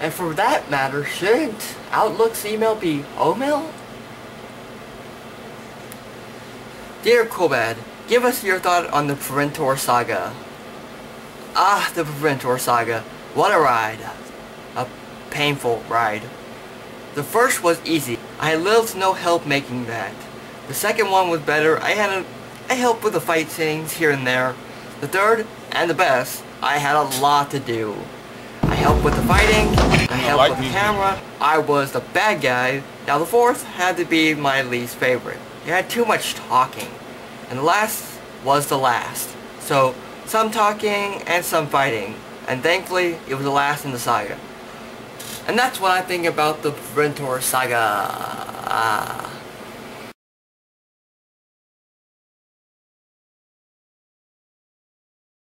And for that matter, shouldn't Outlook's email be OMail? Dear CoolBad, give us your thought on the Preventor Saga. Ah, the Preventor Saga. What a ride. A painful ride. The first was easy. I had little to no help making that. The second one was better. I had a, I helped with the fight scenes here and there. The third, and the best, I had a lot to do. I helped with the fighting, I helped like with the camera, I was the bad guy. Now the fourth had to be my least favorite. It had too much talking. And the last was the last. So, some talking and some fighting. And thankfully, it was the last in the saga. And that's what I think about the Ventor saga.